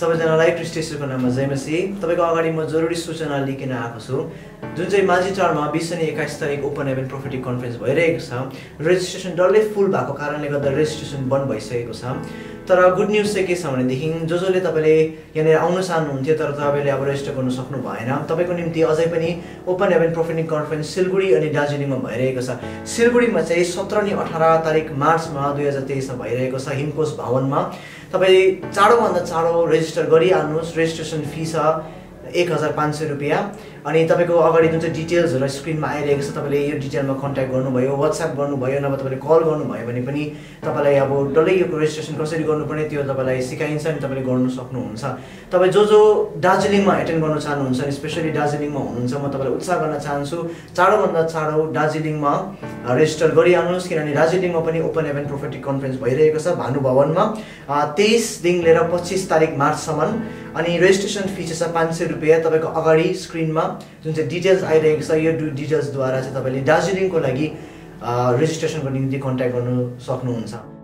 सबैजनालाई क्रिस्टेश्वरको नाममा जयमसी तपाईँको अगाडि म जरुरी सूचना लिइकन आएको छु। जुन चाहिँ माझी टारमा बिस अनि एक्काइस तारिक ओपन एभेन प्रोफेटिक कन्फरेन्स भइरहेको छ रेजिस्ट्रेसन डल्लै फुल भएको कारणले गर्दा रेजिस्ट्रेसन बन्द भइसकेको छ। तर गुड न्युज चाहिँ के छ भनेदेखि जो जसले तपाईँले यहाँनिर आउन चाहनुहुन्थ्यो तर तपाईँले अब रेजिस्टर गर्नु सक्नु भएन तपाईँको निम्ति अझै पनि open heaven prophetic conference Siliguri अनि दार्जिलिङमा भइरहेको छ। सिलगढीमा चाहिँ सत्र अनि अठार तारिक मार्चमा दुई हजार तेइसमा भइरहेको छ हिमकोश भवनमा। तपाईँ चाँडोभन्दा चाँडो रेजिस्टर गरिहाल्नुहोस्। रेजिस्ट्रेसन फी छ। एक हजार पाँच सय रुपियाँ। अनि तपाईँको अगाडि जुन चाहिँ डिटेल्सहरू स्क्रिनमा आइरहेको छ तपाईँले यो डिटेलमा कन्ट्याक्ट गर्नुभयो वाट्सएप गर्नुभयो नभए तपाईँले कल गर्नुभयो भने पनि तपाईँलाई अब डल्लै यो रेजिस्ट्रेसन कसरी गर्नुपर्ने त्यो तपाईँलाई सिकाइन्छ अनि तपाईँले गर्नु सक्नुहुन्छ। तपाईँ जो जो दार्जिलिङमा एटेन्ड गर्न चाहनुहुन्छ अनि स्पेसली दार्जिलिङमा हुनुहुन्छ म तपाईँलाई उत्साह गर्न चाहन्छु। चाँडोभन्दा चाँडो दार्जिलिङमा रेजिस्टर गरिहाल्नुहोस् किनभने दार्जिलिङमा पनि ओपन एभेन प्रोफेटिक कन्फरेन्स भइरहेको छ भानुभवनमा तेइसदेखि लिएर पच्चिस तारिक मार्चसम्म। अनि रेजिस्ट्रेसन फी चाहिँ छ पाँच सय रुपियाँ तपाईँको अगाडि स्क्रिनमा जुन चाहिँ डिटेल्स आइरहेको छ यो डिटेल्सद्वारा चाहिँ तपाईँले दार्जिलिङको लागि रेजिस्ट्रेसनको निम्ति कन्ट्याक्ट गर्नु सक्नुहुन्छ।